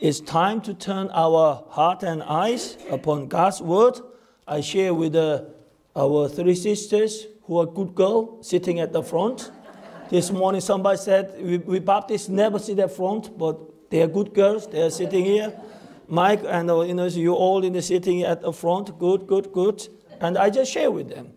It's time to turn our heart and eyes upon God's word. I share with uh, our three sisters who are good girls sitting at the front. This morning somebody said we, we Baptists never sit at the front, but they are good girls. They are sitting here. Mike and uh, you know you all in the sitting at the front. Good, good, good. And I just share with them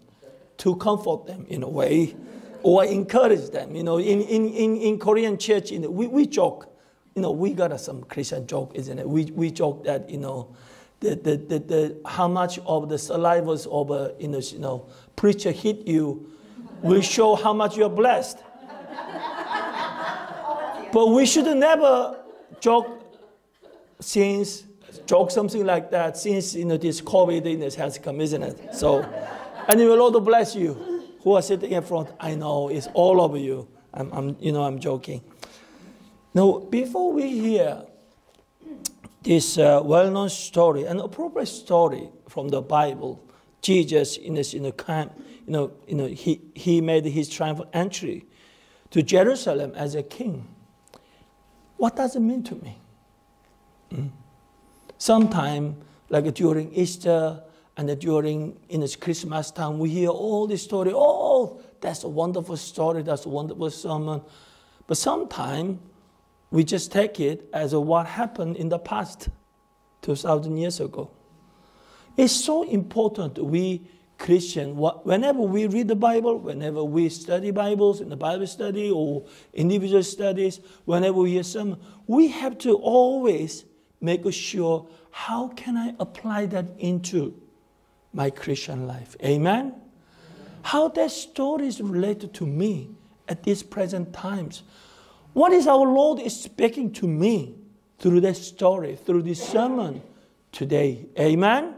to comfort them in a way or encourage them. You know, in, in, in, in Korean church, we, we joke. You know, we got some Christian joke, isn't it? We, we joke that, you know, the, the, the, the, how much of the salivas of a you know, you know, preacher hit you will show how much you're blessed. but we should never joke since joke something like that since you know this COVID has come, isn't it? So anyway, Lord bless you who are sitting in front, I know it's all of you. I'm, I'm, you know, I'm joking. Now, before we hear this uh, well-known story, an appropriate story from the Bible, Jesus in this, in the camp, you know, you know, he, he made his triumphal entry to Jerusalem as a king. What does it mean to me? Hmm? Sometime, like during Easter, and during in this Christmas time, we hear all this story. Oh, that's a wonderful story. That's a wonderful sermon. But sometimes we just take it as what happened in the past, 2,000 years ago. It's so important we Christian, whenever we read the Bible, whenever we study Bibles in the Bible study or individual studies, whenever we hear some, we have to always make sure how can I apply that into my Christian life. Amen? How that story is related to me at these present times. What is our Lord is speaking to me through this story, through this sermon today. Amen?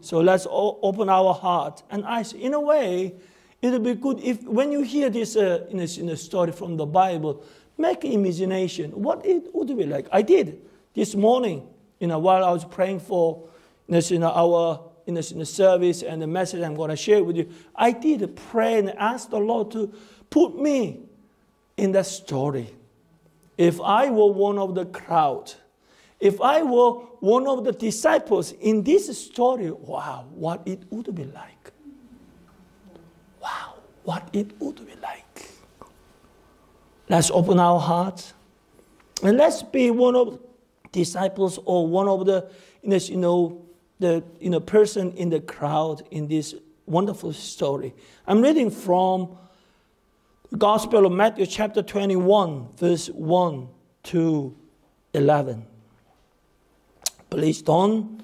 So let's open our heart and eyes. In a way, it'll be good if when you hear this uh, in, a, in a story from the Bible, make imagination what it would be like. I did this morning, you know, while I was praying for you know, our in in the service and the message I'm going to share with you, I did pray and ask the Lord to put me in that story. If I were one of the crowd, if I were one of the disciples in this story, wow, what it would be like. Wow, what it would be like. Let's open our hearts and let's be one of the disciples or one of the you know the you know, person in the crowd in this wonderful story. I'm reading from the Gospel of Matthew, chapter 21, verse 1 to 11. Please don't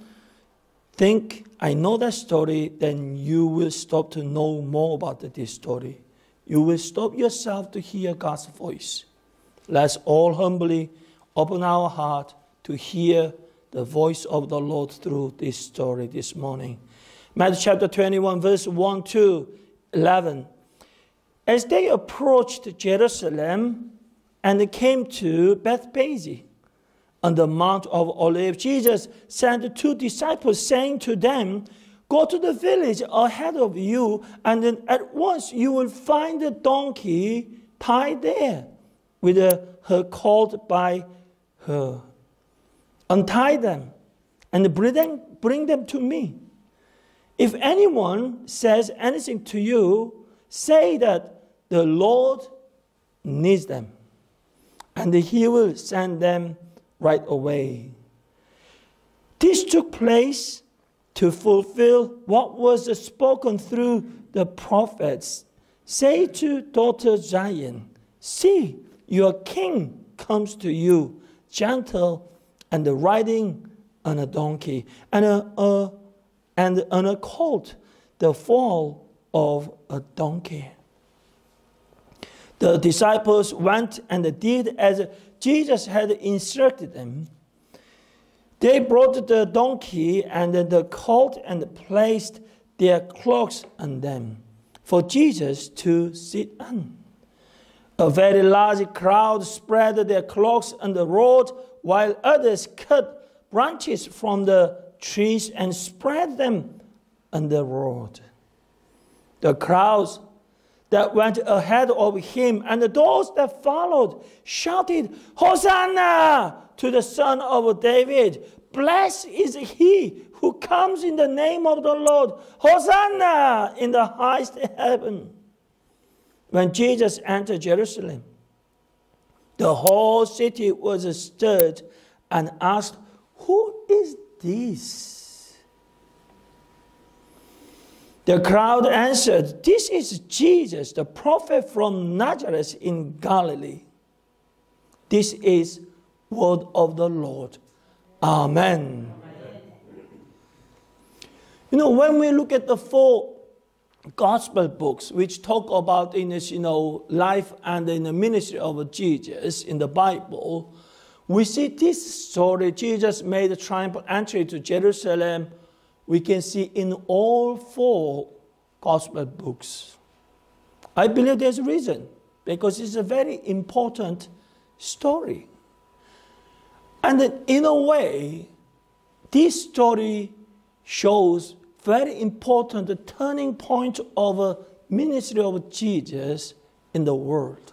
think I know that story, then you will stop to know more about this story. You will stop yourself to hear God's voice. Let's all humbly open our heart to hear the voice of the Lord through this story this morning. Matthew chapter 21, verse 1 to 11. As they approached Jerusalem and came to Bethphage on the Mount of Olives, Jesus sent two disciples, saying to them, Go to the village ahead of you, and then at once you will find the donkey tied there, with her called by her untie them, and bring them, bring them to me. If anyone says anything to you, say that the Lord needs them, and he will send them right away. This took place to fulfill what was spoken through the prophets. Say to daughter Zion, See, your king comes to you, gentle and riding on a donkey, and a, a, and on a colt, the fall of a donkey. The disciples went and did as Jesus had instructed them. They brought the donkey and the colt and placed their cloaks on them for Jesus to sit on. A very large crowd spread their cloaks on the road while others cut branches from the trees and spread them on the road. The crowds that went ahead of him, and those that followed shouted, Hosanna to the Son of David! Blessed is he who comes in the name of the Lord! Hosanna in the highest heaven! When Jesus entered Jerusalem, the whole city was stirred and asked, Who is this? The crowd answered, This is Jesus, the prophet from Nazareth in Galilee. This is word of the Lord. Amen. Amen. You know, when we look at the four gospel books which talk about in this, you know, life and in the ministry of Jesus in the Bible, we see this story. Jesus made a triumphal entry to Jerusalem. We can see in all four gospel books. I believe there's a reason because it's a very important story. And in a way, this story shows very important turning point of ministry of Jesus in the world.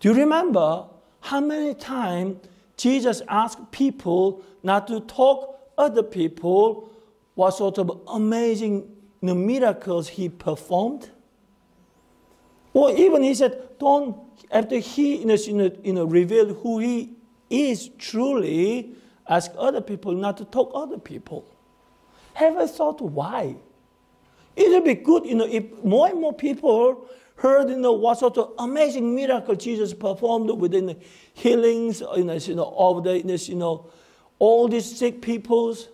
Do you remember how many times Jesus asked people not to talk other people what sort of amazing miracles he performed? Or even he said, don't, after he you know, you know, revealed who he is truly, ask other people not to talk other people. Have I thought why? It would be good, you know, if more and more people heard, you know, what sort of amazing miracle Jesus performed within the healings, you know of the, you know, all these sick peoples.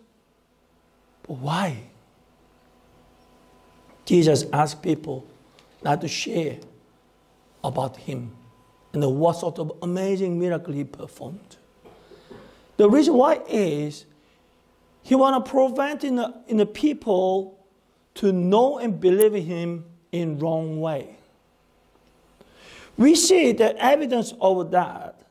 But why? Jesus asked people not to share about him and what sort of amazing miracle he performed. The reason why is he want to prevent in the, in the people to know and believe him in wrong way. We see the evidence of that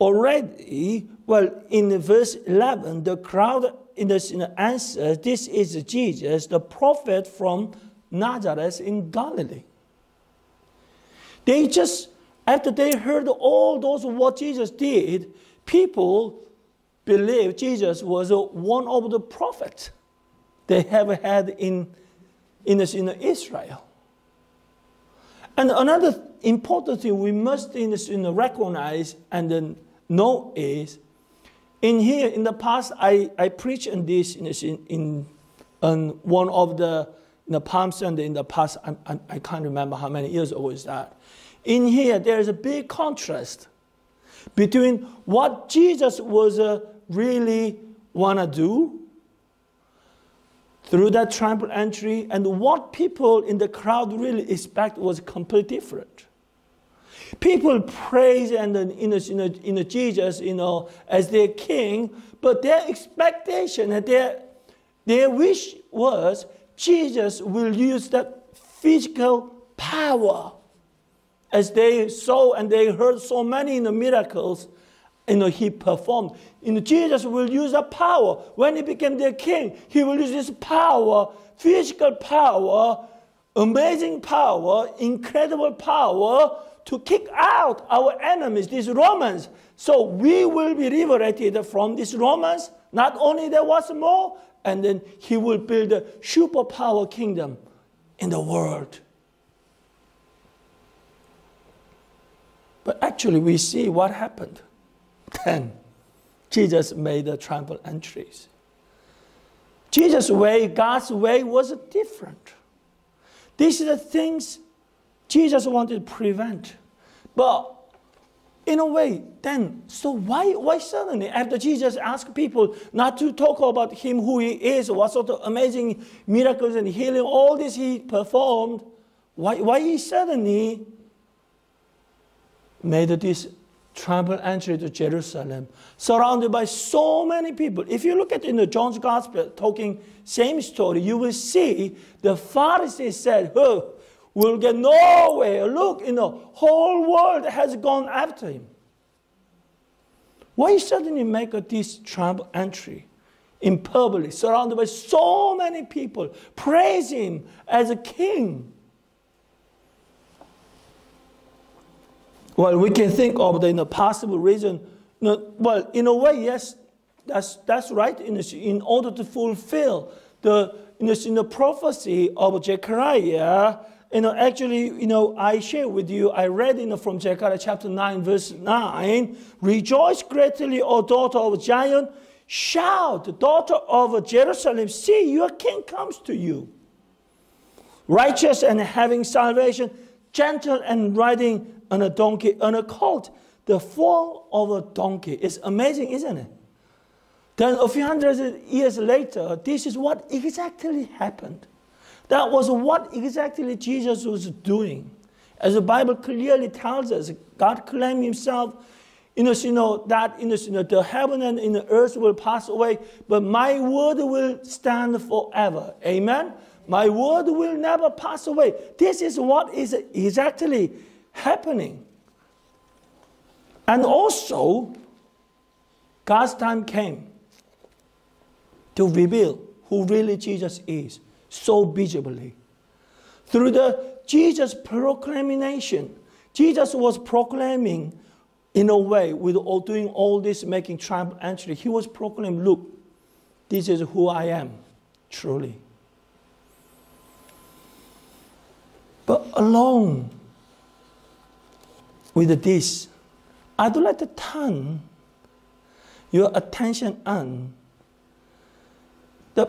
already. Well, in verse 11, the crowd in the, answer, this is Jesus, the prophet from Nazareth in Galilee. They just, after they heard all those what Jesus did, people believe Jesus was one of the prophets they have had in, in, in Israel. And another important thing we must in, in recognize and know is in here, in the past, I, I preached on this in, in, in one of the the Palm Sunday in the past. I, I, I can't remember how many years ago is that. In here, there is a big contrast between what Jesus was uh, really want to do through that triumphal entry and what people in the crowd really expect was completely different. People praise and in, in, in Jesus, you know, as their king, but their expectation and their, their wish was Jesus will use that physical power as they saw and they heard so many you know, miracles you know, he performed. You know, Jesus will use that power. When he became their king, he will use this power, physical power, amazing power, incredible power to kick out our enemies, these Romans. So we will be liberated from these Romans. Not only there was more, and then he will build a superpower kingdom in the world. But actually, we see what happened. Then Jesus made the triumphal entries. Jesus' way, God's way was different. These are the things Jesus wanted to prevent. But in a way, then, so why, why suddenly, after Jesus asked people not to talk about him, who he is, what sort of amazing miracles and healing, all this he performed, why, why he suddenly made this triumphal entry to Jerusalem, surrounded by so many people. If you look at in the John's Gospel, talking same story, you will see the Pharisees said, oh, we'll get nowhere. Look, you know, whole world has gone after him. Why suddenly make this triumphal entry in public, surrounded by so many people, praise him as a king? Well, we can think of the you know, possible reason. You know, well, in a way, yes, that's, that's right. In, in order to fulfill the, you know, in the prophecy of Zechariah, you know, actually, you know, I share with you, I read you know, from Zechariah chapter 9, verse 9, Rejoice greatly, O daughter of Zion. Shout, daughter of Jerusalem, see, your king comes to you. Righteous and having salvation, gentle and riding on a donkey, on a colt. The fall of a donkey is amazing, isn't it? Then a few hundred years later, this is what exactly happened. That was what exactly Jesus was doing. As the Bible clearly tells us, God claimed himself, you know, you know that you know, you know, the heaven and in the earth will pass away, but my word will stand forever. Amen? My word will never pass away. This is what is exactly happening. And also, God's time came to reveal who really Jesus is so visibly. Through the Jesus proclamation, Jesus was proclaiming in a way with all, doing all this, making triumph entry. He was proclaiming, look, this is who I am, truly. But along with this, I'd like to turn your attention on the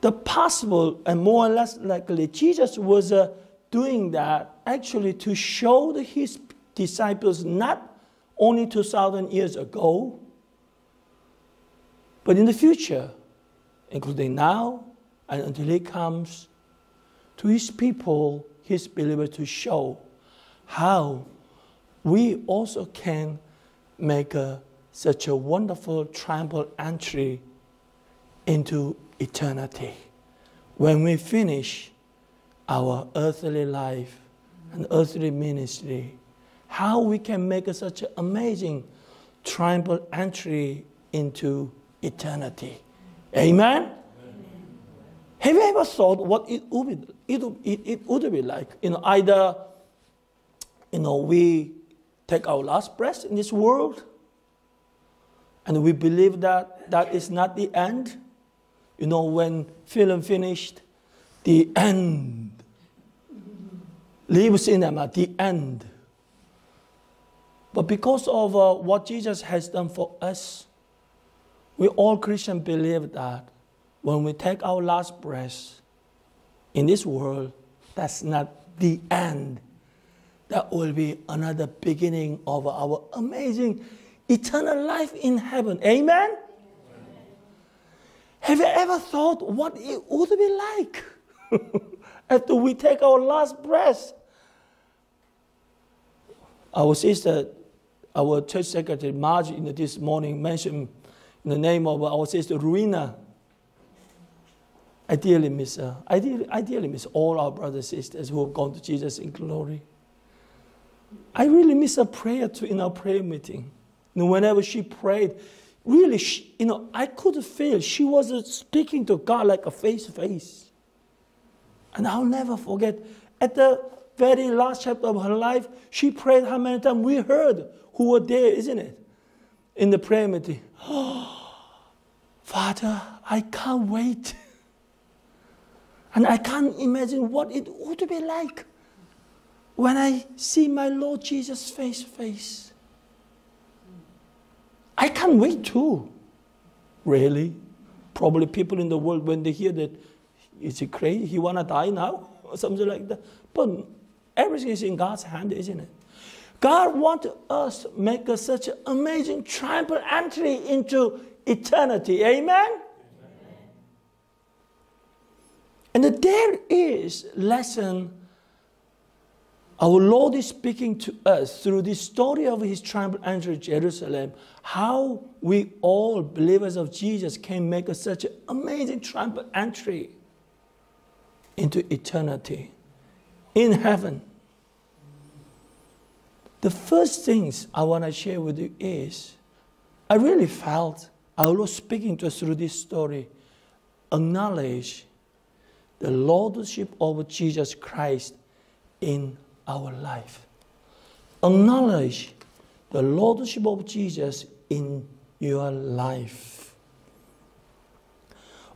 the possible and more or less likely Jesus was uh, doing that actually to show his disciples not only 2,000 years ago, but in the future, including now and until he comes to his people, his believers, to show how we also can make a, such a wonderful triumphal entry into eternity. When we finish our earthly life and earthly ministry, how we can make such an amazing triumphal entry into eternity. Amen? Amen? Have you ever thought what it would be, it, it, it would be like? You know, either you know, we take our last breath in this world and we believe that that is not the end you know, when film finished, the end. Leave cinema, the end. But because of uh, what Jesus has done for us, we all Christians believe that when we take our last breath in this world, that's not the end. That will be another beginning of our amazing eternal life in heaven. Amen? Have you ever thought what it would be like after we take our last breath? Our sister, our church secretary, Margie, this morning mentioned in the name of our sister, Ruina. I dearly miss her. I dearly, I dearly miss all our brothers and sisters who have gone to Jesus in glory. I really miss her prayer too in our prayer meeting. Know, whenever she prayed, really, she, you know, I could feel she was speaking to God like a face to face. And I'll never forget, at the very last chapter of her life, she prayed how many times we heard who were there, isn't it? In the prayer meeting. Oh, Father, I can't wait. And I can't imagine what it would be like when I see my Lord Jesus face to face. I can't wait too. Really? Probably people in the world, when they hear that, is he crazy? He want to die now? Or something like that. But everything is in God's hand, isn't it? God wants us to make such an amazing triumphal entry into eternity. Amen? And there is lesson our Lord is speaking to us through the story of his triumphal entry to Jerusalem, how we all believers of Jesus can make such an amazing triumphal entry into eternity in heaven. The first things I want to share with you is I really felt our Lord speaking to us through this story, acknowledge the Lordship of Jesus Christ in our life. acknowledge the Lordship of Jesus in your life.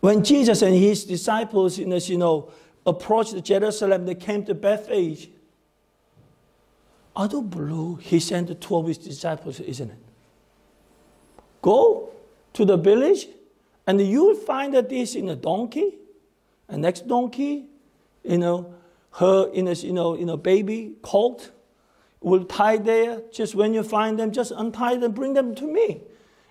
When Jesus and his disciples, you know, you know approached Jerusalem, they came to Bethphage. Out of blue, he sent the 12 of his disciples, isn't it? Go to the village, and you will find that this in a donkey, a next donkey, you know, her in a you know, in a baby colt will tie there. Just when you find them, just untie them, bring them to me.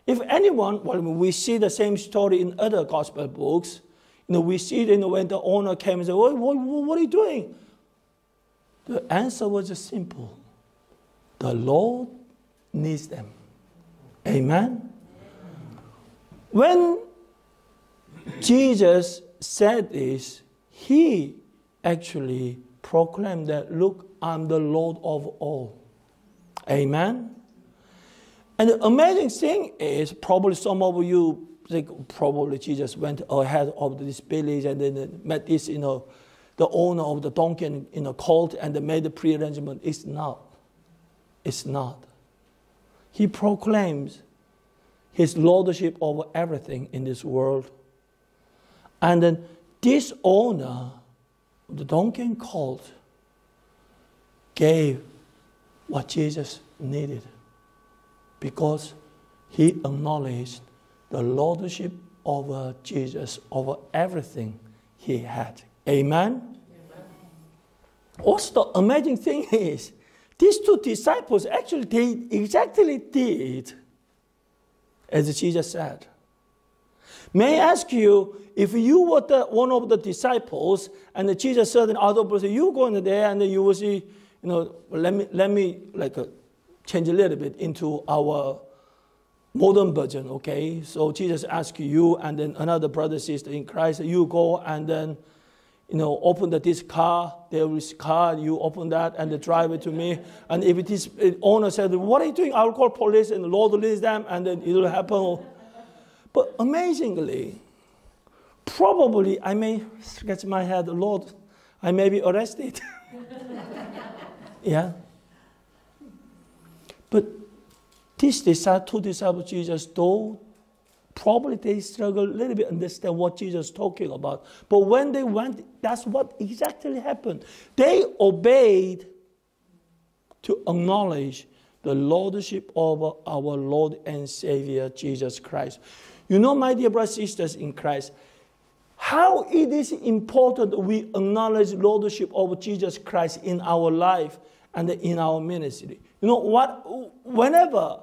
If anyone, well, we see the same story in other gospel books. You know, we see it you know, when the owner came and said, what, what, what are you doing? The answer was simple. The Lord needs them. Amen. When Jesus said this, he actually proclaim that, look, I'm the Lord of all. Amen. And the amazing thing is, probably some of you think probably Jesus went ahead of this village and then met this, you know, the owner of the donkey in, in a cult and made the pre-arrangement. It's not. It's not. He proclaims his lordship over everything in this world. And then this owner the donkey and colt gave what Jesus needed because he acknowledged the lordship over Jesus, over everything he had. Amen? Amen. What's the amazing thing is, these two disciples actually did exactly did as Jesus said. May I ask you, if you were the, one of the disciples and Jesus said in other person, you go in there and you will see, you know, let me, let me like uh, change a little bit into our modern version, okay? So Jesus asks you and then another brother, sister in Christ, you go and then, you know, open the, this car, there is car, you open that and drive it to me. And if it is, owner said, what are you doing? I'll call police and the Lord release them and then it will happen. But amazingly, probably I may scratch my head, Lord, I may be arrested. yeah. But these disciples, uh, two disciples Jesus, though probably they struggle a little bit understand what Jesus is talking about. But when they went, that's what exactly happened. They obeyed to acknowledge the lordship of our Lord and Savior Jesus Christ. You know, my dear brothers and sisters in Christ, how it is important we acknowledge lordship of Jesus Christ in our life and in our ministry. You know what? Whenever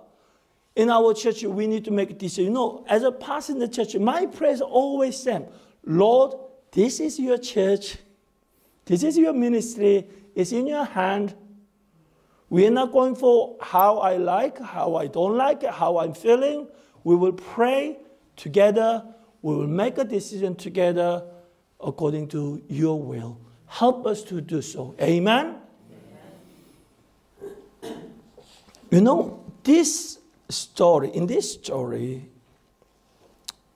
in our church we need to make a decision. You know, as a pastor in the church, my prayer is always same. Lord, this is your church. This is your ministry. It's in your hand. We are not going for how I like, how I don't like, how I'm feeling. We will pray together. We will make a decision together according to your will. Help us to do so. Amen? Amen. You know, this story, in this story,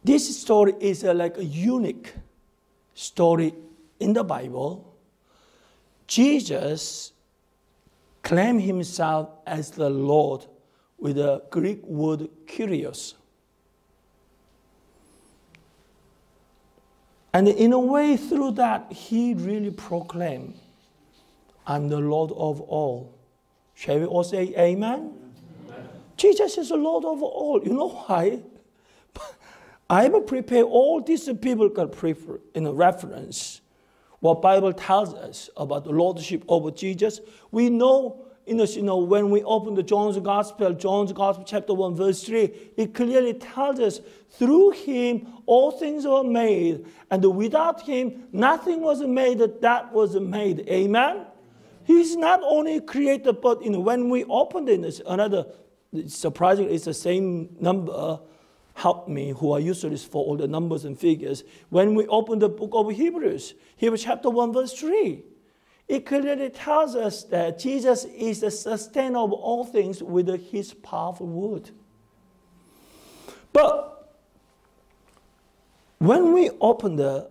this story is a, like a unique story in the Bible. Jesus claimed himself as the Lord with a Greek word "kurios." And in a way, through that, he really proclaimed, I'm the Lord of all. Shall we all say amen? amen? Jesus is the Lord of all. You know why? I have prepared all these biblical prefer, in reference what Bible tells us about the lordship of Jesus. We know you know, you know, when we open the John's Gospel, John's Gospel, chapter 1, verse 3, it clearly tells us through him all things were made, and without him nothing was made that was made. Amen? He's not only created, but you know, when we open another surprising, it's the same number. Help me, who are useless for all the numbers and figures. When we open the book of Hebrews, Hebrews chapter 1, verse 3, it clearly tells us that Jesus is the sustainer of all things with his powerful word. But when we open the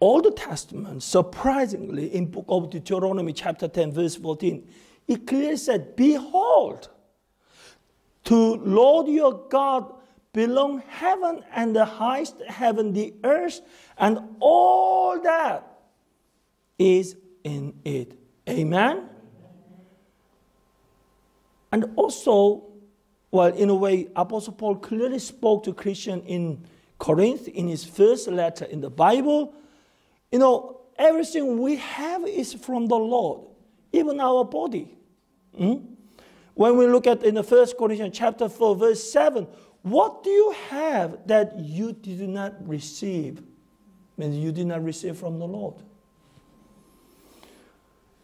Old Testament, surprisingly, in book of Deuteronomy chapter 10, verse 14, it clearly said, Behold, to Lord your God belong heaven and the highest heaven, the earth, and all that is in it. Amen? And also, well, in a way, Apostle Paul clearly spoke to Christian in Corinth in his first letter in the Bible. You know, everything we have is from the Lord, even our body. Hmm? When we look at in the first Corinthians chapter 4, verse 7, what do you have that you did not receive? Means you did not receive from the Lord.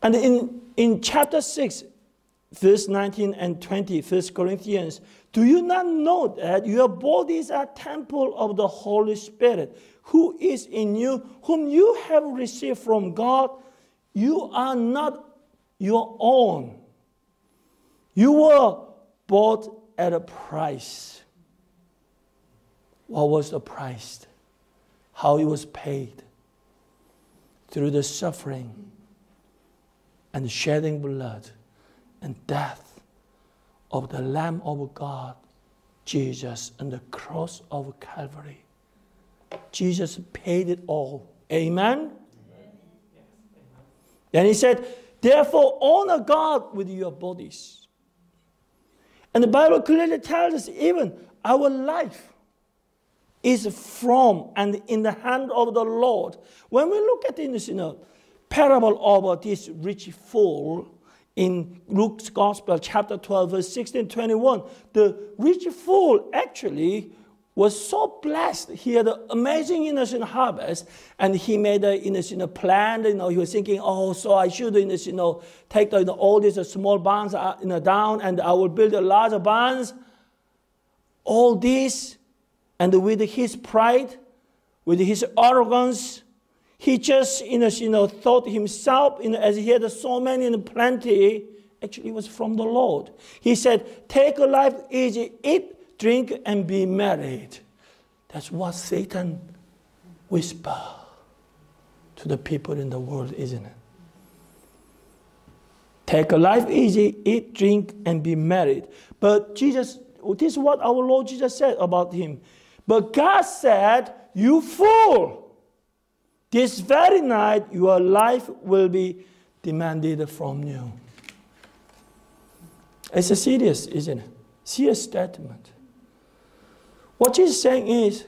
And in, in chapter 6, verse 19 and 20, 1 Corinthians, do you not know that your bodies are temple of the Holy Spirit, who is in you, whom you have received from God? You are not your own. You were bought at a price. What was the price? How it was paid? Through the suffering and shedding blood and death of the Lamb of God, Jesus, and the cross of Calvary. Jesus paid it all. Amen? Amen. Then he said, Therefore, honor God with your bodies. And the Bible clearly tells us even our life is from and in the hand of the Lord. When we look at this, you know, parable of this rich fool in Luke's Gospel, chapter 12, verse 16 21, the rich fool actually was so blessed. He had an amazing innocent harvest, and he made a innocent plan. You know, he was thinking, "Oh, so I should, you know, take the, you know, all these small barns uh, you know, down, and I will build a larger barns." All this, and with his pride, with his arrogance, he just, you know, you know thought himself, you know, as he had so many and plenty, actually it was from the Lord. He said, Take a life easy, eat, drink, and be married. That's what Satan whisper to the people in the world, isn't it? Take a life easy, eat, drink, and be married. But Jesus, this is what our Lord Jesus said about him. But God said, You fool! This very night, your life will be demanded from you. It's a serious, isn't it? Serious statement. What he's saying is,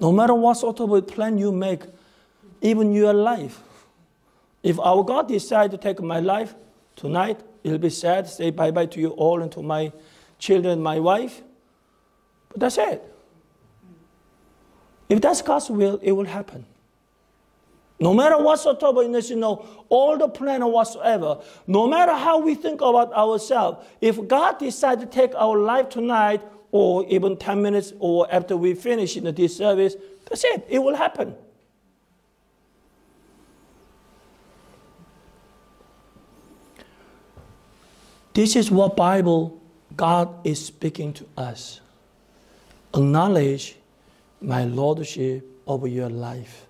no matter what sort of a plan you make, even your life, if our God decides to take my life tonight, it'll be sad, say bye bye to you all and to my children, my wife. But that's it. If that's God's will, it will happen. No matter what sort of illness, you know, all the plan whatsoever, no matter how we think about ourselves, if God decides to take our life tonight, or even 10 minutes, or after we finish in this service, that's it. It will happen. This is what Bible God is speaking to us. Acknowledge my lordship over your life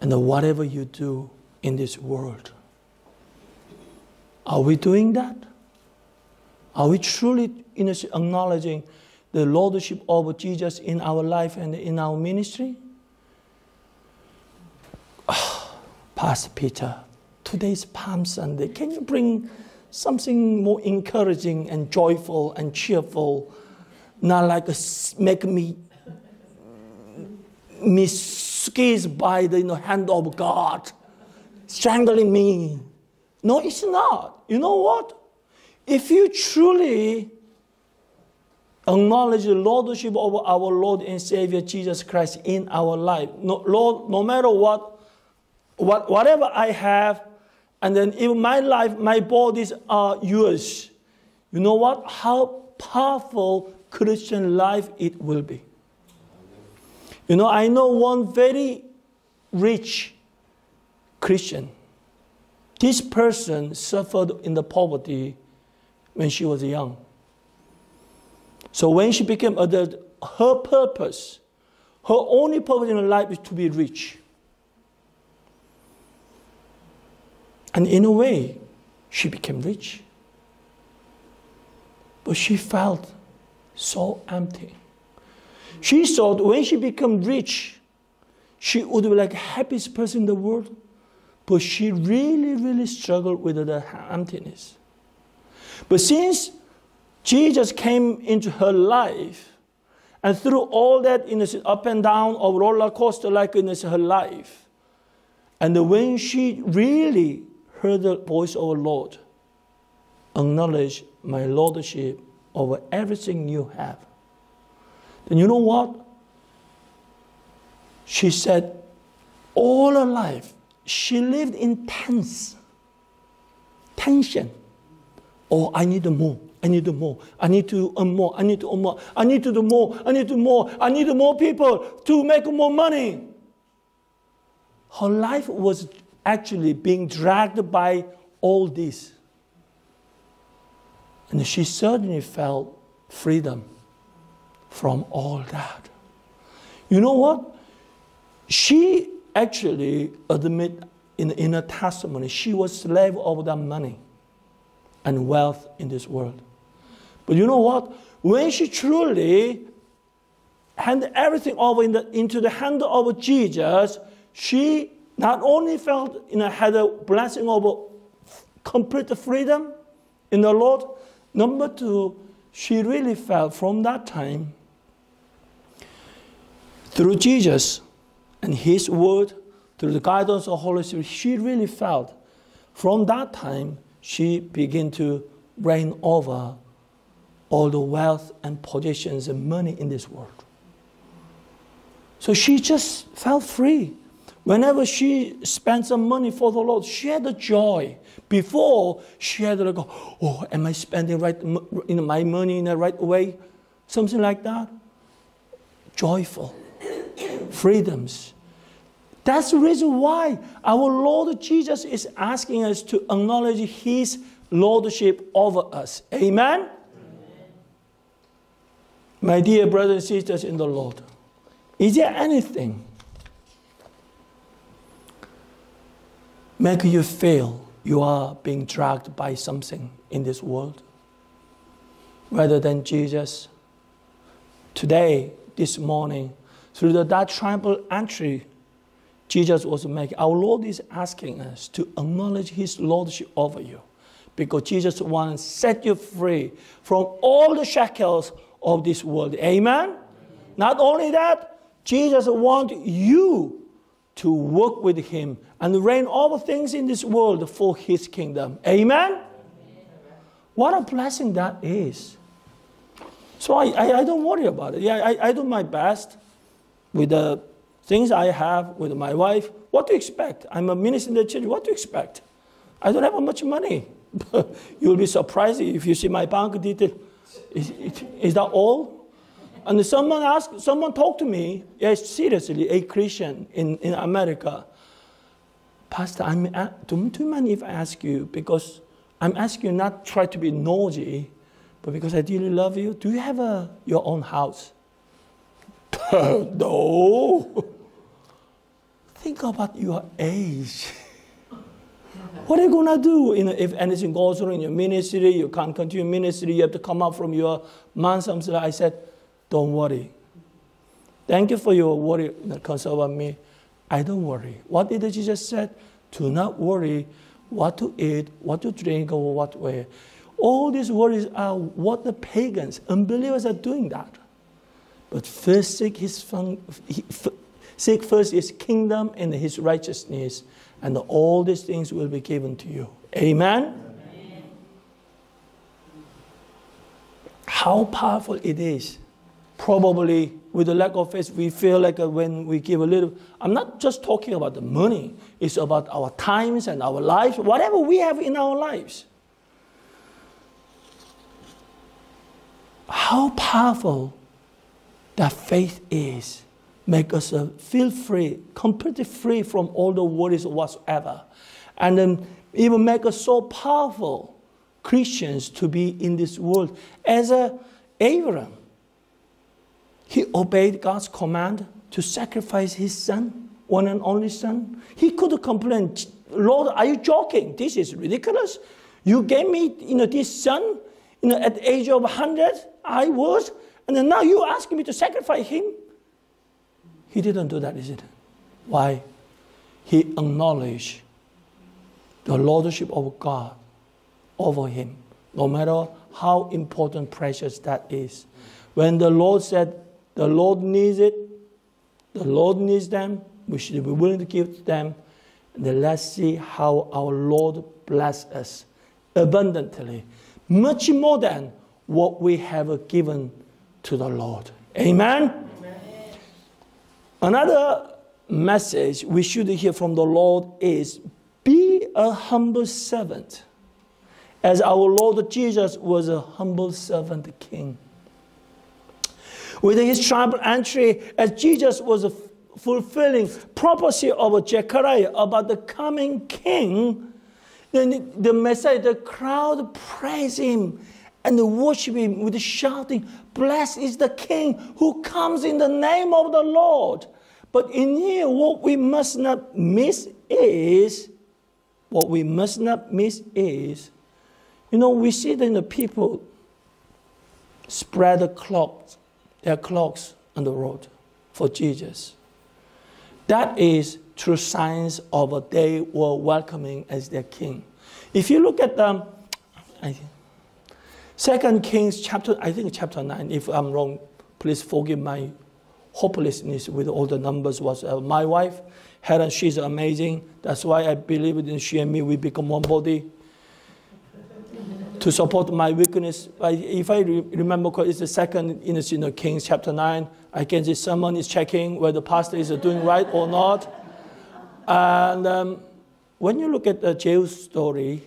and whatever you do in this world. Are we doing that? Are we truly acknowledging the lordship of Jesus in our life and in our ministry? Oh, Pastor Peter, today's Palm Sunday. Can you bring something more encouraging and joyful and cheerful? Not like a, make me me squeezed by the you know, hand of God, strangling me. No, it's not. You know what? If you truly acknowledge the lordship of our Lord and Savior Jesus Christ in our life, no, Lord, no matter what, what, whatever I have, and then in my life, my bodies are yours. You know what? How powerful Christian life it will be. You know, I know one very rich Christian. This person suffered in the poverty when she was young. So when she became adult, her purpose, her only purpose in life is to be rich. And in a way, she became rich. But she felt so empty. She thought when she became rich, she would be like the happiest person in the world. But she really, really struggled with the emptiness. But since Jesus came into her life, and through all that in this up and down of roller coaster like in this her life, and when she really heard the voice of the Lord, acknowledge my lordship over everything you have. Then you know what? She said, all her life, she lived in tense, tension. Oh, I need more. I need more. I need to earn more. I need to earn more. I need to do more. I need to more. I need more people to make more money. Her life was actually being dragged by all this. And she certainly felt freedom from all that. You know what? She actually admit in, in her testimony, she was slave of that money and wealth in this world. But you know what? When she truly handed everything over in the, into the hand of Jesus, she not only felt you know, had a blessing of complete freedom in the Lord, number two, she really felt from that time through Jesus and His Word, through the guidance of Holy Spirit, she really felt from that time she began to reign over all the wealth and possessions and money in this world. So she just felt free. Whenever she spent some money for the Lord, she had the joy. Before, she had to go, oh, am I spending right, you know, my money in the right way? Something like that. Joyful. Freedoms. That's the reason why our Lord Jesus is asking us to acknowledge His lordship over us. Amen? My dear brothers and sisters in the Lord, is there anything make you feel you are being dragged by something in this world rather than Jesus? Today, this morning, through the, that triumphal entry Jesus was making, our Lord is asking us to acknowledge His Lordship over you because Jesus wants to set you free from all the shackles of this world. Amen? Amen. Not only that, Jesus wants you to work with him and reign over things in this world for his kingdom. Amen? Amen. What a blessing that is. So I, I, I, don't worry about it. Yeah, I, I do my best with the things I have with my wife. What do you expect? I'm a minister in the church. What do you expect? I don't have much money. You'll be surprised if you see my bank detail. Is, is that all? And someone asked, someone talked to me, yes, seriously, a Christian in, in America. Pastor, I'm, do, do you mind if I ask you, because I'm asking you not try to be nosy, but because I dearly love you, do you have a, your own house? no. Think about your age. What are you going to do you know, if anything goes wrong in your ministry? You can't continue ministry. You have to come out from your something. I said, don't worry. Thank you for your worry concern about me. I don't worry. What did Jesus said? Do not worry what to eat, what to drink, or what to wear. All these worries are what the pagans, unbelievers are doing that. But first seek his fun, seek first his kingdom and his righteousness, and all these things will be given to you. Amen? Amen. How powerful it is. Probably with the lack of faith, we feel like when we give a little. I'm not just talking about the money, it's about our times and our lives, whatever we have in our lives. How powerful that faith is make us uh, feel free, completely free from all the worries whatsoever. And then even make us so powerful Christians to be in this world. As a Abraham, he obeyed God's command to sacrifice his son, one and only son. He could complain, Lord, are you joking? This is ridiculous. You gave me, you know, this son, you know, at the age of 100, I was, and then now you asking me to sacrifice him. He didn't do that, is it? Why? He acknowledged the lordship of God over him, no matter how important, precious that is. When the Lord said, the Lord needs it, the Lord needs them, we should be willing to give them. Then let's see how our Lord bless us abundantly, much more than what we have given to the Lord. Amen? Amen. Another message we should hear from the Lord is be a humble servant, as our Lord Jesus was a humble servant king. With his triumphal entry, as Jesus was fulfilling prophecy of Zechariah about the coming king, then the Messiah, the crowd praise him and worship him with shouting, Blessed is the King who comes in the name of the Lord. But in here, what we must not miss is, what we must not miss is, you know, we see that the people spread the cloaks, their cloaks on the road for Jesus. That is true signs of a they were welcoming as their king. If you look at the um, Second Kings chapter, I think chapter nine. If I'm wrong, please forgive my hopelessness with all the numbers. Was uh, my wife, Helen? She's amazing. That's why I believe in she and me. We become one body. to support my weakness, if I remember correctly, it's the second in the you know, Kings chapter 9. I can see someone is checking whether the pastor is doing right or not. And um, when you look at the Jehu's story,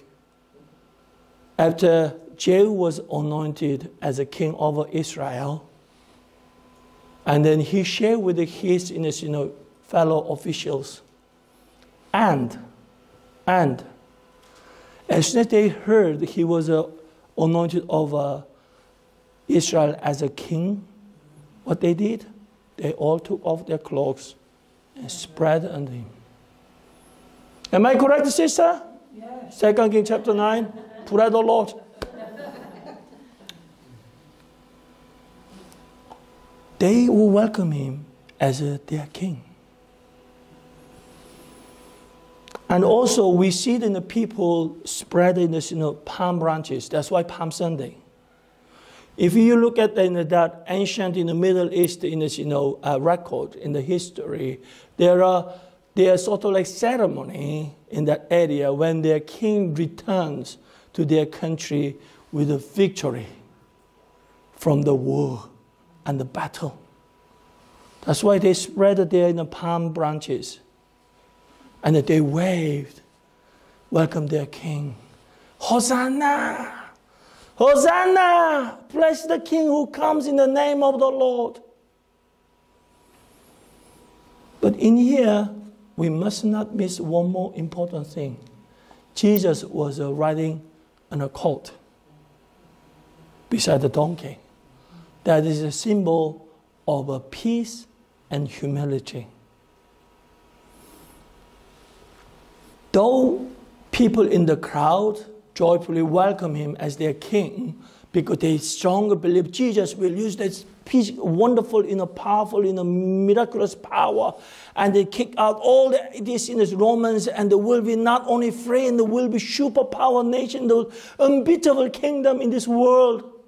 after Jehu was anointed as a king over Israel, and then he shared with his you know, fellow officials, and, and, as soon as they heard he was uh, anointed over Israel as a king, what they did? They all took off their clothes and spread under him. Am I correct, sister? Yes. Second King chapter 9. Praise the Lord. They will welcome him as their king. And also, we see it in the people spread in the you know, palm branches. That's why Palm Sunday. If you look at the, in that ancient in the Middle East in this you know uh, record in the history, there are there's sort of like ceremony in that area when their king returns to their country with a victory from the war and the battle. That's why they spread there in the palm branches and they waved, welcome their king. Hosanna! Hosanna! Bless the King who comes in the name of the Lord. But in here, we must not miss one more important thing. Jesus was riding on a colt beside the donkey. That is a symbol of a peace and humility. Though people in the crowd joyfully welcome him as their king because they strongly believe Jesus will use this peace, wonderful, you know, powerful, you know, miraculous power, and they kick out all the, these you know, Romans, and there will be not only free, and there will be superpower nation, the unbeatable kingdom in this world.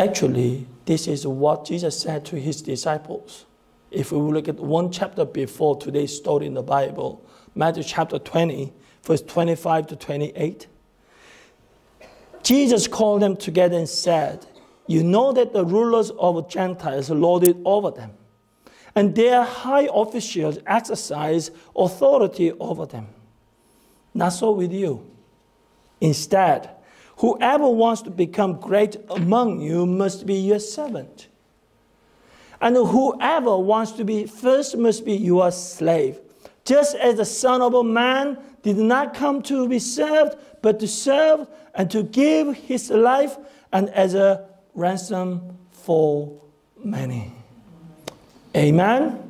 Actually, this is what Jesus said to his disciples. If we look at one chapter before today's story in the Bible, Matthew chapter 20, verse 25 to 28. Jesus called them together and said, You know that the rulers of Gentiles lord it over them, and their high officials exercise authority over them. Not so with you. Instead, whoever wants to become great among you must be your servant. And whoever wants to be first must be your slave just as the Son of a Man did not come to be served, but to serve and to give his life and as a ransom for many. Amen?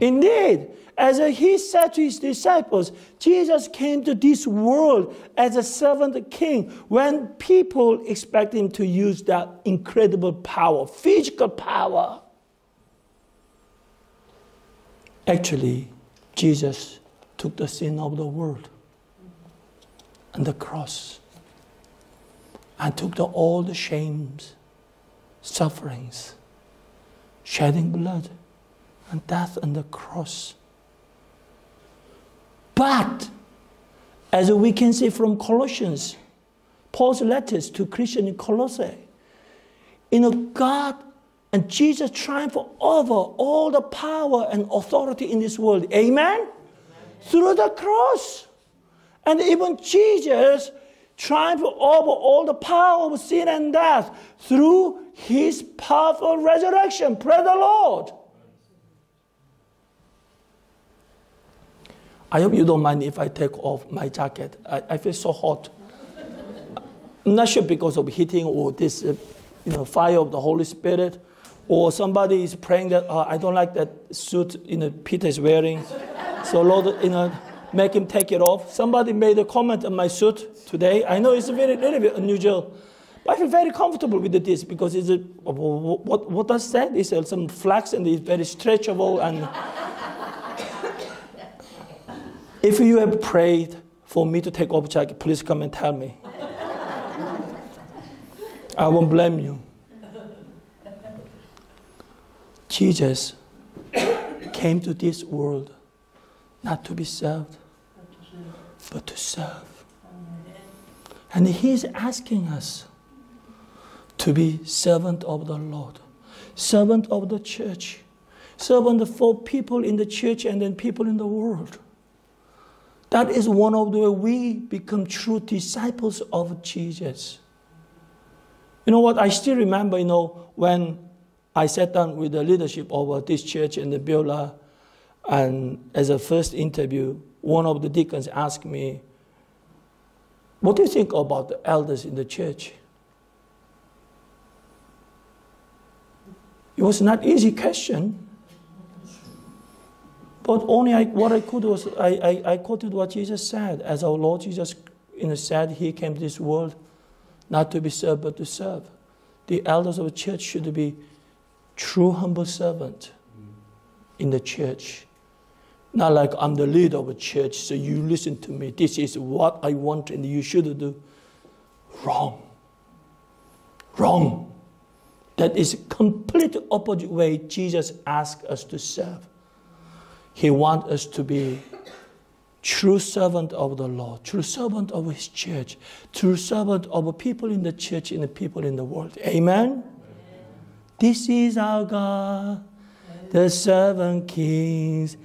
Indeed, As he said to his disciples, Jesus came to this world as a servant king when people expect him to use that incredible power, physical power. Actually, Jesus took the sin of the world and the cross and took the, all the shames, sufferings, shedding blood, and death on the cross. But, as we can see from Colossians, Paul's letters to Christians in Colossae, you know, God and Jesus triumphed over all the power and authority in this world. Amen? Amen? Through the cross. And even Jesus triumphed over all the power of sin and death through his powerful resurrection. Praise the Lord. I hope you don't mind if I take off my jacket. I, I feel so hot. I'm not sure because of heating or this, uh, you know, fire of the Holy Spirit, or somebody is praying that uh, I don't like that suit, you know, Peter is wearing. So Lord, you know, make him take it off. Somebody made a comment on my suit today. I know it's a very little bit unusual. But I feel very comfortable with this because it's a, what, what does that? It's some flax and it's very stretchable and if you have prayed for me to take off please come and tell me. I won't blame you. Jesus came to this world not to be served, but to serve. And He's asking us to be servant of the Lord, servant of the church, servant for people in the church and then people in the world. That is one of the way we become true disciples of Jesus. You know what? I still remember, you know, when I sat down with the leadership of this church in the Beulah, and as a first interview, one of the deacons asked me, What do you think about the elders in the church? It was not easy question. But only I, what I could was, I, I, I quoted what Jesus said. As our Lord Jesus you know, said, He came to this world not to be served, but to serve. The elders of the church should be true humble servant in the church. Not like I'm the leader of a church, so you listen to me. This is what I want and you should do. Wrong. Wrong. That is complete opposite way Jesus asked us to serve. He wants us to be true servant of the Lord, true servant of His church, true servant of people in the church and the people in the world. Amen? Amen. This is our God, the servant kings.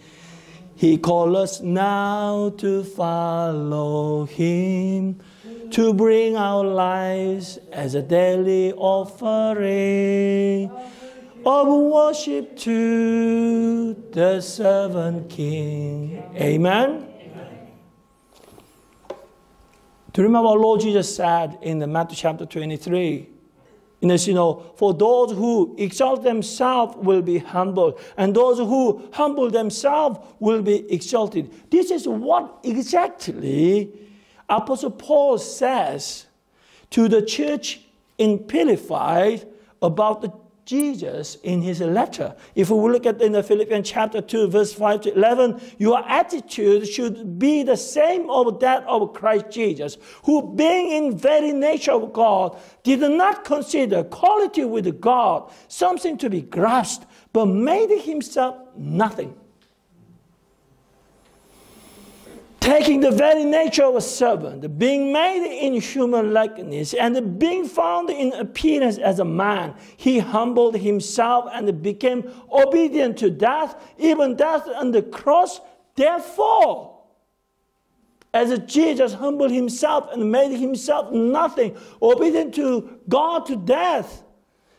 He calls us now to follow Him, to bring our lives as a daily offering of worship to the servant king. Amen. Do you remember what Lord Jesus said in the Matthew chapter 23? In you know, for those who exalt themselves will be humbled, and those who humble themselves will be exalted. This is what exactly Apostle Paul says to the church in Philippi about the Jesus in his letter. If we look at in the Philippians chapter 2, verse 5 to 11, your attitude should be the same of that of Christ Jesus, who being in very nature of God, did not consider equality with God something to be grasped, but made himself nothing taking the very nature of a servant, being made in human likeness, and being found in appearance as a man, he humbled himself and became obedient to death, even death on the cross. Therefore, as Jesus humbled himself and made himself nothing, obedient to God to death,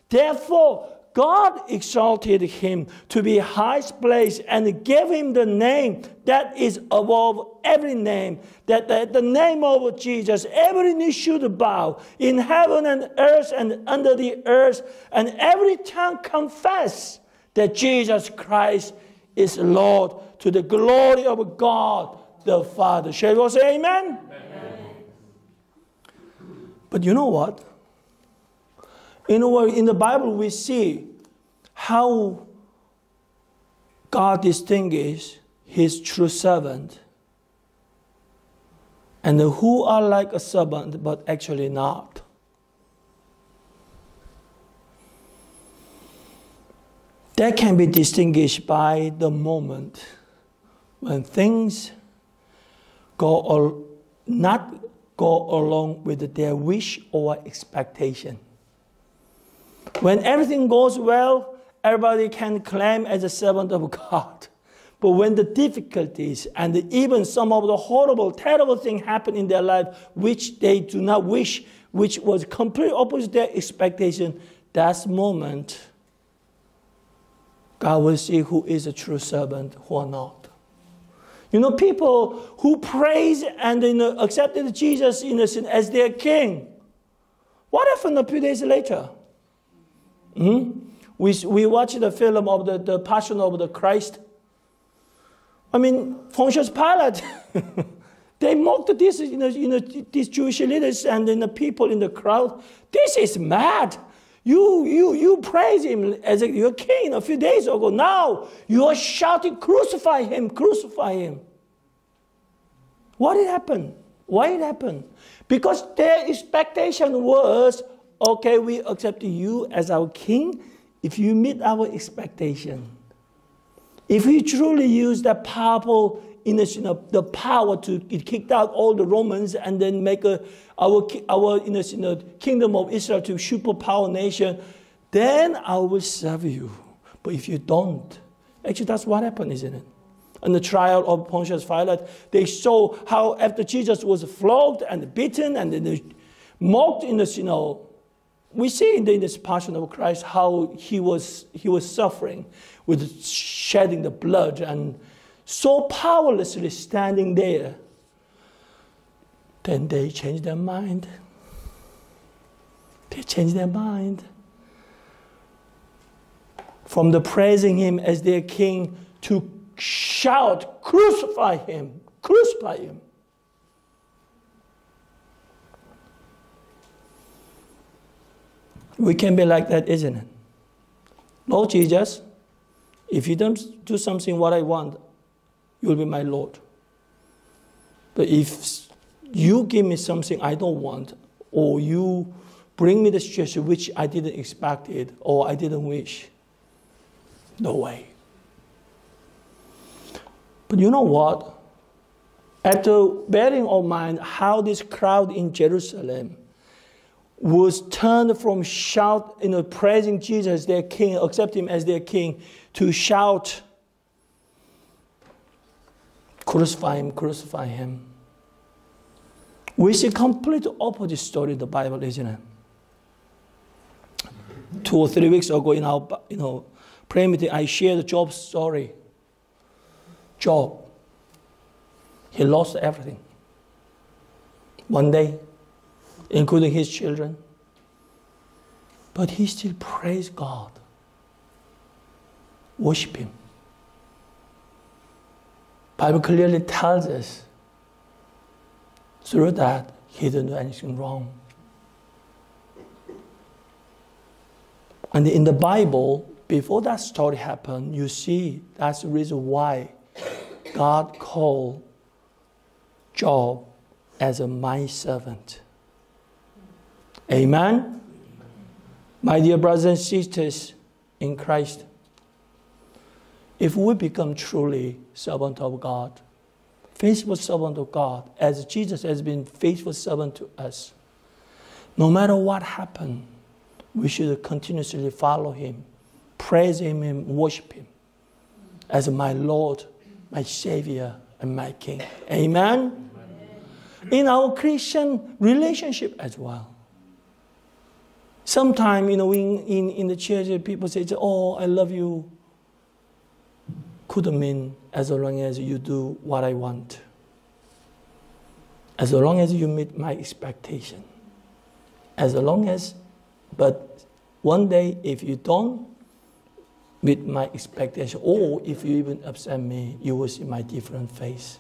therefore, God exalted him to be highest place and gave him the name that is above every name. That at the name of Jesus, every knee should bow in heaven and earth and under the earth, and every tongue confess that Jesus Christ is Lord to the glory of God the Father. Shall we all say amen? amen? But you know what? In, in the Bible, we see how God distinguishes his true servant and who are like a servant but actually not. That can be distinguished by the moment when things go not go along with their wish or expectation. When everything goes well, everybody can claim as a servant of God. But when the difficulties and even some of the horrible, terrible things happen in their life, which they do not wish, which was completely opposite their expectation, that moment God will see who is a true servant, who are not. You know, people who praise and you know, accepted Jesus innocent as their king. What happened a few days later? Hmm? We, we watched the film of the, the Passion of the Christ. I mean, Pontius Pilate, they mocked this, you know, you know, these Jewish leaders and then the people in the crowd. This is mad. You, you, you praise him as a, your king a few days ago. Now you are shouting, crucify him, crucify him. What did happen? Why it happened? Because their expectation was, okay, we accept you as our king if you meet our expectation. If we truly use that powerful in uh, the, you power to kick out all the Romans and then make a, our, our you know, uh, kingdom of Israel to superpower nation, then I will serve you. But if you don't, actually that's what happened, isn't it? In the trial of Pontius Pilate, they saw how after Jesus was flogged and beaten and then mocked in the, you know, we see in the, this passion of Christ how he was, he was suffering with shedding the blood and so powerlessly standing there. Then they change their mind. They change their mind. From the praising him as their king to shout, crucify him, crucify him. We can be like that, isn't it? Lord Jesus, if you don't do something what I want, you will be my Lord. But if you give me something I don't want, or you bring me the situation which I didn't expect it, or I didn't wish, no way. But you know what? After bearing in mind how this crowd in Jerusalem was turned from shout, you know, praising Jesus their king, accept him as their king, to shout, Crucify him, crucify him. We see complete opposite story in the Bible, isn't it? Two or three weeks ago in our you know prayer meeting, I shared Job's story. Job, he lost everything. One day, including his children. But he still praised God. Worship him. Bible clearly tells us through that he didn't do anything wrong. And in the Bible, before that story happened, you see that's the reason why God called Job as a my servant. Amen? My dear brothers and sisters in Christ, if we become truly servant of God, faithful servant of God, as Jesus has been faithful servant to us, no matter what happens, we should continuously follow Him, praise Him, and worship Him as my Lord, my Savior, and my King. Amen? Amen. In our Christian relationship as well. Sometimes, you know, in, in, in the church, people say, Oh, I love you could mean as long as you do what I want, as long as you meet my expectation, as long as, but one day if you don't meet my expectation. Or if you even upset me, you will see my different face.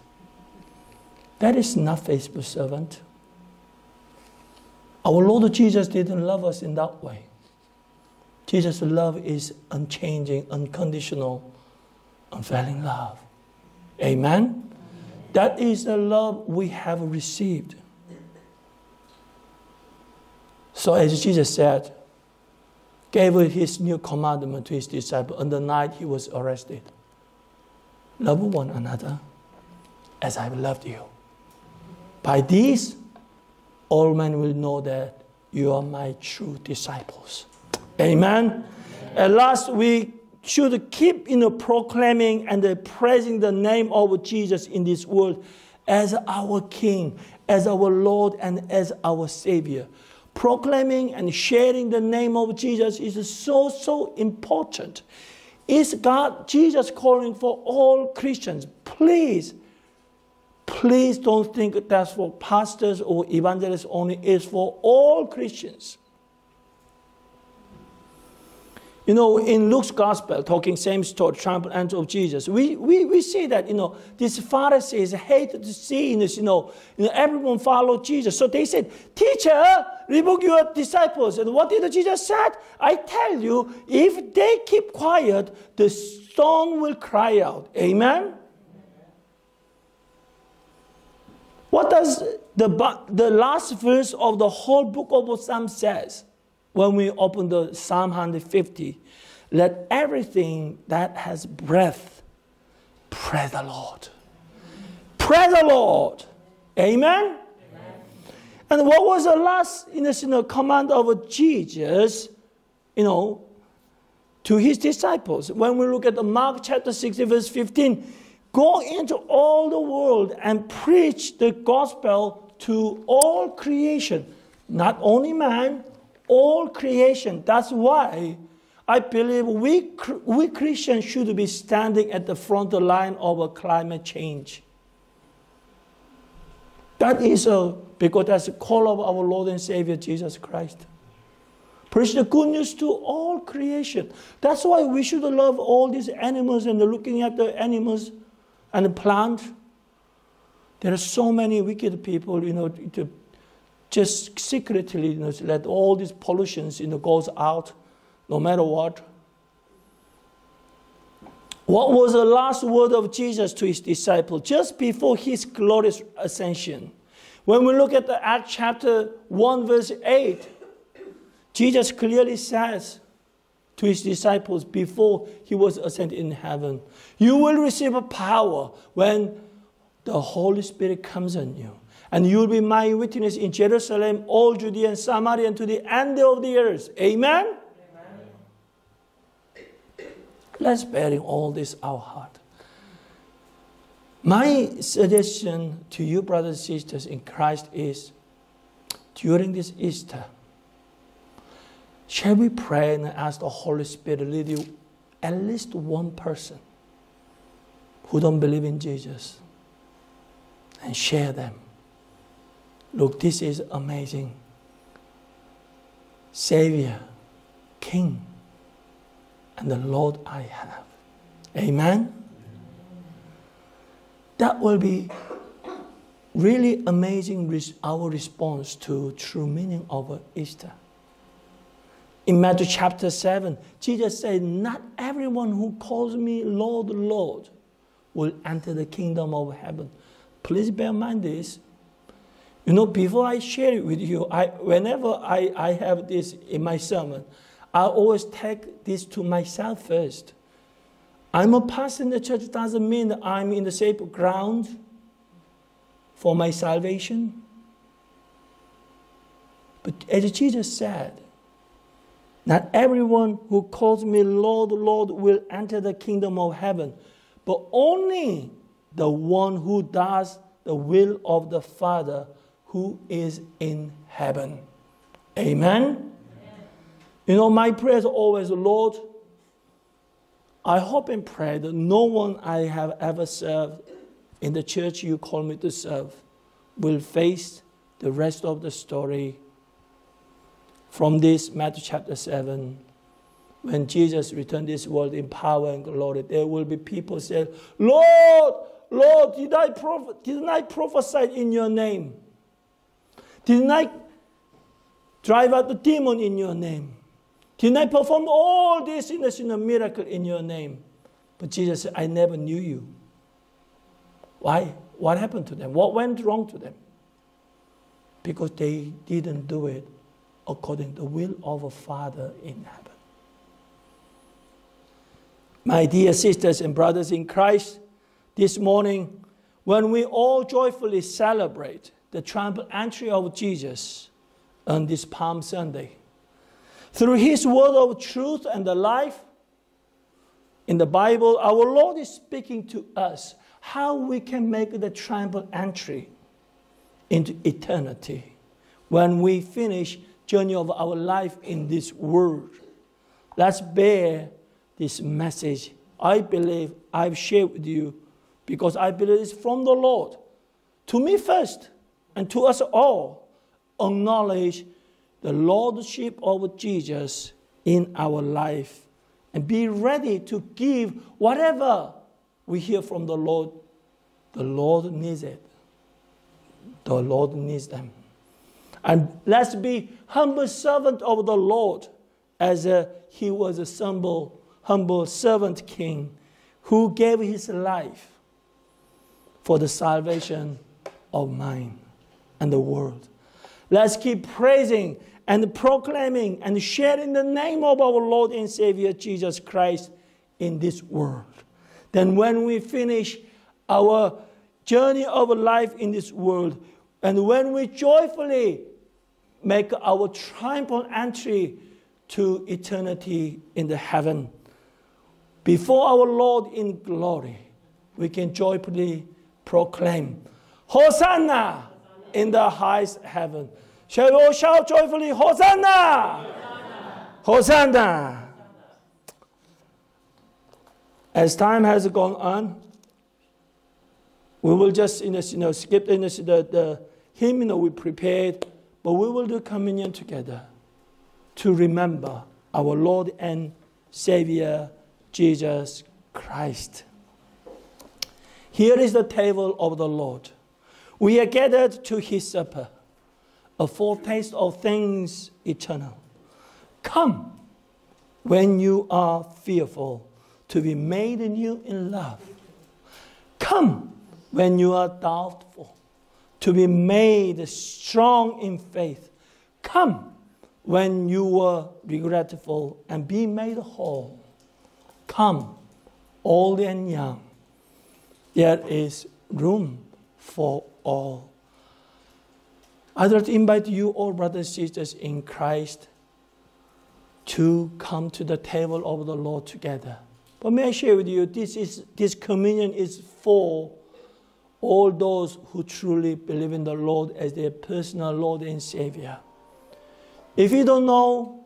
That is not faithful servant. Our Lord Jesus didn't love us in that way. Jesus' love is unchanging, unconditional, unfailing love. Amen? That is the love we have received. So, as Jesus said, gave his new commandment to his disciples on the night he was arrested love one another as I've loved you. By this, all men will know that you are my true disciples. Amen. And last we should keep you know, proclaiming and praising the name of Jesus in this world as our King, as our Lord, and as our Savior. Proclaiming and sharing the name of Jesus is so, so important. Is God, Jesus calling for all Christians? Please, please don't think that's for pastors or evangelists only. It's for all Christians. You know, in Luke's gospel, talking same story, triumphant entry of Jesus, we, we, we see that, you know, these Pharisees hated the this, you know, you know, everyone followed Jesus. So they said, Teacher, rebuke your disciples. And what did Jesus said? I tell you, if they keep quiet, the stone will cry out. Amen? What does the, the last verse of the whole book of Psalms says? when we open the Psalm 150, let everything that has breath praise the Lord. Praise the Lord. Amen? Amen. And what was the last you know, command of Jesus, you know, to his disciples? When we look at the Mark chapter 16, verse 15, go into all the world and preach the gospel to all creation, not only man, all creation. That's why I believe we, we Christians should be standing at the front line of climate change. That is a, because that's the call of our Lord and Savior Jesus Christ. Preach the good news to all creation. That's why we should love all these animals and looking at the animals and plant. There are so many wicked people, you know, to just secretly you know, let all these pollutions you know, goes out no matter what. What was the last word of Jesus to his disciples just before his glorious ascension? When we look at the Act chapter 1, verse 8, Jesus clearly says to his disciples before he was ascended in heaven, You will receive a power when the Holy Spirit comes on you and you will be my witness in Jerusalem, all Judea and Samaria, and to the end of the earth. Amen? Amen. Let's bear all this our heart. My suggestion to you, brothers and sisters in Christ, is during this Easter, shall we pray and ask the Holy Spirit to lead you at least one person who don't believe in Jesus and share them Look, this is amazing. Savior, King, and the Lord I have. Amen? That will be really amazing our response to true meaning of Easter. In Matthew chapter 7, Jesus said, Not everyone who calls me Lord, Lord will enter the kingdom of heaven. Please bear in mind this. You know, before I share it with you, I, whenever I, I have this in my sermon, I always take this to myself first. I'm a pastor in the church doesn't mean that I'm in the safe ground for my salvation. But as Jesus said, not everyone who calls me Lord, Lord will enter the kingdom of heaven, but only the one who does the will of the Father who is in heaven. Amen? You know, my prayer is always, Lord, I hope and pray that no one I have ever served in the church you call me to serve will face the rest of the story from this Matthew chapter 7 when Jesus returned this world in power and glory, there will be people say, Lord, Lord, did I, proph- did I prophesy in your name? Did I drive out the demon in your name? Did I perform all this in a miracle in your name? But Jesus said, I never knew you. Why? What happened to them? What went wrong to them? Because they didn't do it according to the will of a Father in heaven. My dear sisters and brothers in Christ, this morning, when we all joyfully celebrate the triumphal entry of Jesus on this Palm Sunday, through His word of truth and the life, in the Bible, our Lord is speaking to us how we can make the triumphal entry into eternity when we finish journey of our life in this world. Let's bear this message. I believe I've shared with you because I believe it's from the Lord. To me first, and to us all, acknowledge the Lordship of Jesus in our life and be ready to give whatever we hear from the Lord. The Lord needs it. The Lord needs them. And let's be humble servant of the Lord as he was a humble, humble servant king who gave his life for the salvation of mine and the world. Let's keep praising and proclaiming and sharing the name of our Lord and Savior Jesus Christ in this world. Then, when we finish our journey of life in this world, and when we joyfully make our triumphant entry to eternity in the heaven, before our Lord in glory, we can joyfully proclaim, Hosanna in the highest heaven. Shall we all shout joyfully, Hosanna! Hosanna! As time has gone on, we will just you know skip you know, the, the hymn you know, we prepared, but we will do communion together to remember our Lord and Savior Jesus Christ. Here is the table of the Lord. We are gathered to his supper a foretaste of things eternal. Come when you are fearful to be made new in love. Come when you are doubtful to be made strong in faith. Come when you are regretful and be made whole. Come, old and young. There is room for all. I'd like to invite you, all brothers and sisters in Christ, to come to the table of the Lord together. But may I share with you, this, is, this communion is for all those who truly believe in the Lord as their personal Lord and Savior. If you don't know,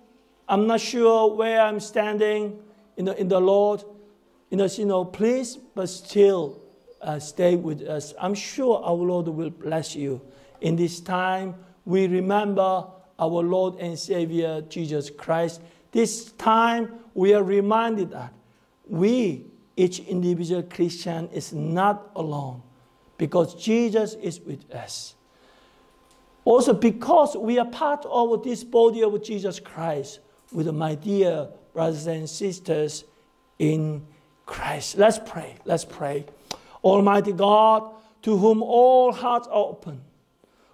I'm not sure where I'm standing in the, in the Lord, you know, you know, please, but still uh, stay with us. I'm sure our Lord will bless you in this time, we remember our Lord and Savior Jesus Christ. This time, we are reminded that we, each individual Christian, is not alone because Jesus is with us. Also, because we are part of this body of Jesus Christ with my dear brothers and sisters in Christ. Let's pray. Let's pray. Almighty God, to whom all hearts are open,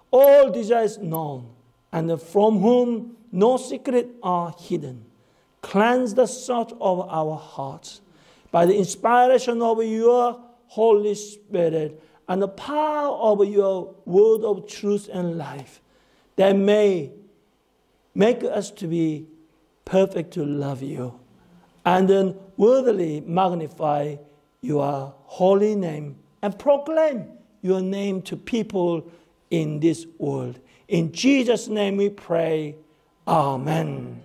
all desires known, and from whom no secrets are hidden. Cleanse the thought of our hearts by the inspiration of your Holy Spirit and the power of your word of truth and life, that may make us to be perfect to love you, and then worthily magnify your holy name and proclaim your name to people in this world. In Jesus' name we pray. Amen.